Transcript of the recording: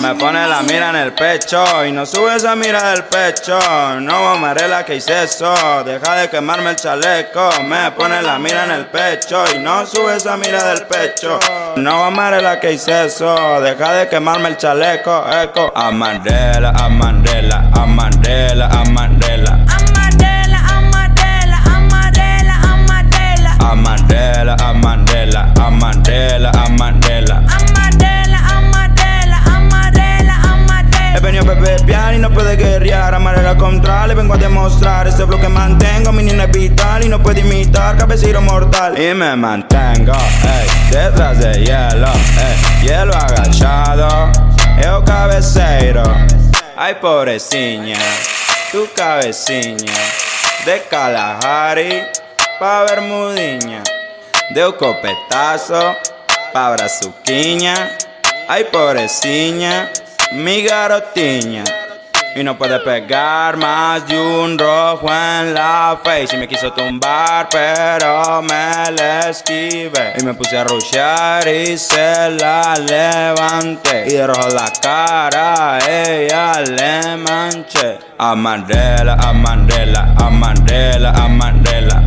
Me pone la mira en el pecho y no sube esa mira del pecho. No amarela que hice eso, deja de quemarme el chaleco. Me pone la mira en el pecho y no sube esa mira del pecho. No amarela que hice eso, deja de quemarme el chaleco. Eco. Amarela, amarela, amarela, amarela. No puede guerrear Amarela contra, le vengo a demostrar Este bloque mantengo, mi niña es vital Y no puede imitar, cabecero mortal. Y me mantengo, ey, detrás de hielo ey, Hielo agachado, yo cabeceiro Ay pobrecilla, tu cabeciña De Kalahari, pa' Bermudiña De un copetazo, pa' brazuquiña Ay pobrecilla, mi garotiña Y no puede pegar más de un rojo en la face. Y me quiso tumbar pero me la esquivé. Y me puse a rushear y se la levanté. Y de rojo la cara a ella le manché. Amarela, amarela, amarela Amarela,